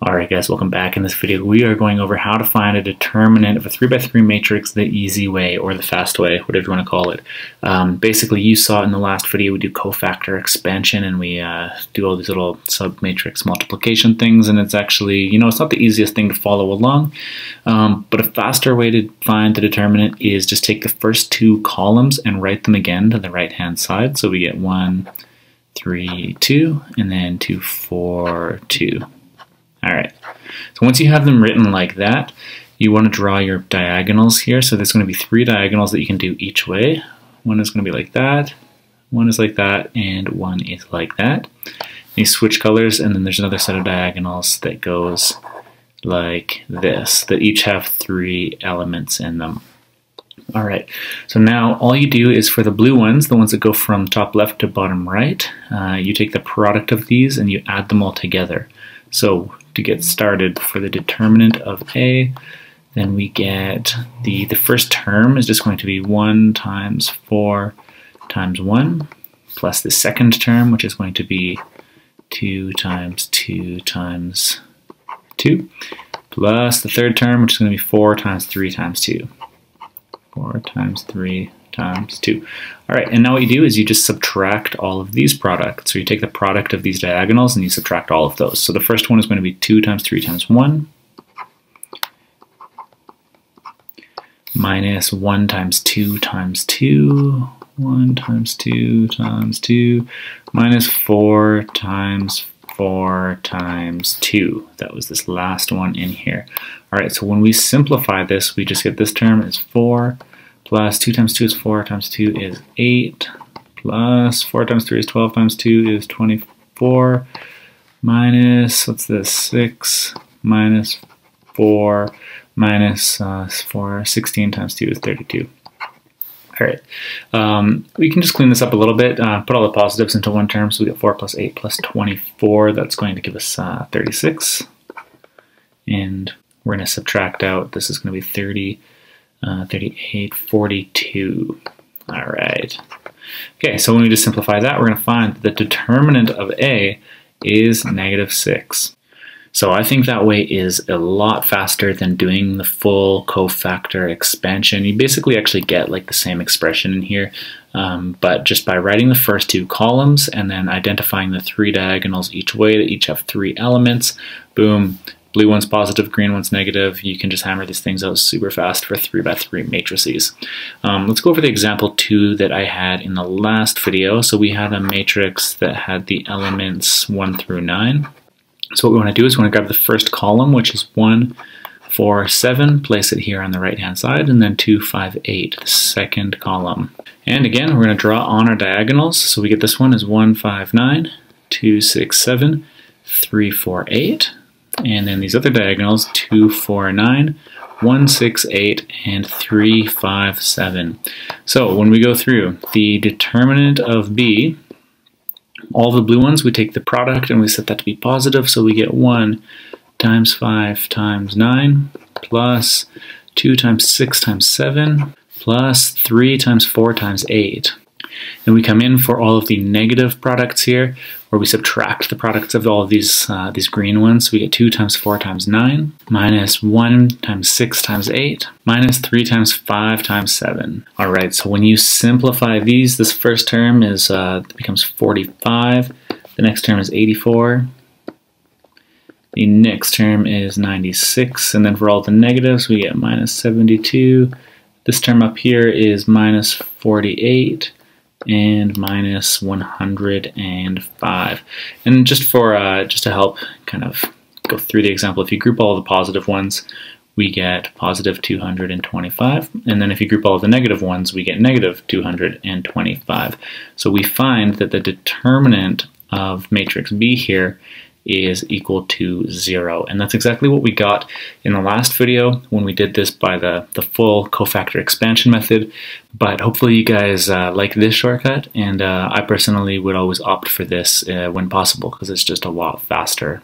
Alright guys, welcome back. In this video we are going over how to find a determinant of a 3x3 matrix the easy way or the fast way, whatever you want to call it. Um, basically you saw in the last video we do cofactor expansion and we uh, do all these little submatrix multiplication things and it's actually, you know, it's not the easiest thing to follow along, um, but a faster way to find the determinant is just take the first two columns and write them again to the right hand side. So we get 1, 3, 2, and then 2, 4, 2. All right, so once you have them written like that, you want to draw your diagonals here. So there's going to be three diagonals that you can do each way. One is going to be like that, one is like that, and one is like that. You switch colors, and then there's another set of diagonals that goes like this, that each have three elements in them. All right, so now all you do is for the blue ones, the ones that go from top left to bottom right, uh, you take the product of these and you add them all together. So to get started for the determinant of A, then we get the, the first term is just going to be 1 times 4 times 1, plus the second term, which is going to be 2 times 2 times 2, plus the third term, which is going to be 4 times 3 times 2. 4 times 3 times 2. All right, and now what you do is you just subtract all of these products. So you take the product of these diagonals and you subtract all of those. So the first one is going to be 2 times 3 times 1 minus 1 times 2 times 2, 1 times 2 times 2, minus 4 times 4 times 2. That was this last one in here. All right, so when we simplify this, we just get this term is 4 plus 2 times 2 is 4 times 2 is 8 plus 4 times 3 is 12 times 2 is 24 minus, what's this, 6 minus 4 minus, uh, 4, 16 times 2 is 32. All right, um, we can just clean this up a little bit, uh, put all the positives into one term, so we get 4 plus 8 plus 24, that's going to give us uh, 36. And we're going to subtract out, this is going to be 30 uh, 38, 42. All right. Okay, so when we just simplify that, we're going to find that the determinant of A is negative 6. So I think that way is a lot faster than doing the full cofactor expansion. You basically actually get like the same expression in here, um, but just by writing the first two columns and then identifying the three diagonals each way that each have three elements, boom, blue one's positive, green one's negative. You can just hammer these things out super fast for 3 by 3 matrices. Um, let's go over the example 2 that I had in the last video. So we had a matrix that had the elements 1 through 9. So what we want to do is we want to grab the first column, which is one, four, seven, place it here on the right hand side, and then two, five, eight, the second column. And again, we're going to draw on our diagonals. So we get this one as 1, 5, 9, 2, 6, 7, 3, 4, 8. And then these other diagonals, 2, 4, 9, 1, 6, 8, and 3, 5, 7. So when we go through the determinant of B, all the blue ones, we take the product and we set that to be positive, so we get 1 times 5 times 9 plus 2 times 6 times 7 plus 3 times 4 times 8. And we come in for all of the negative products here, where we subtract the products of all of these, uh, these green ones. So we get 2 times 4 times 9, minus 1 times 6 times 8, minus 3 times 5 times 7. All right, so when you simplify these, this first term is uh, becomes 45. The next term is 84. The next term is 96. And then for all the negatives, we get minus 72. This term up here is minus 48 and minus 105. And just for uh, just to help kind of go through the example, if you group all the positive ones, we get positive 225. And then if you group all the negative ones, we get negative 225. So we find that the determinant of matrix B here is equal to zero. And that's exactly what we got in the last video when we did this by the, the full cofactor expansion method. But hopefully you guys uh, like this shortcut, and uh, I personally would always opt for this uh, when possible because it's just a lot faster.